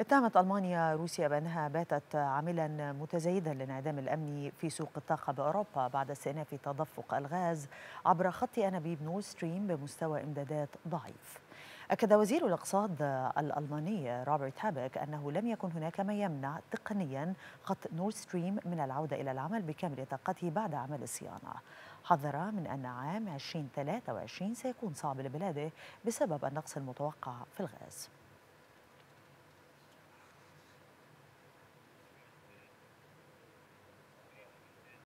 اتهمت ألمانيا روسيا بأنها باتت عاملا متزايدا لانعدام الأمن في سوق الطاقة بأوروبا بعد استئناف تدفق الغاز عبر خط أنابيب نور ستريم بمستوى إمدادات ضعيف. أكد وزير الأقتصاد الألماني روبرت هابك أنه لم يكن هناك ما يمنع تقنيا خط نور ستريم من العودة إلى العمل بكامل طاقته بعد عمل الصيانة. حذر من أن عام 2023 سيكون صعب لبلاده بسبب النقص المتوقع في الغاز.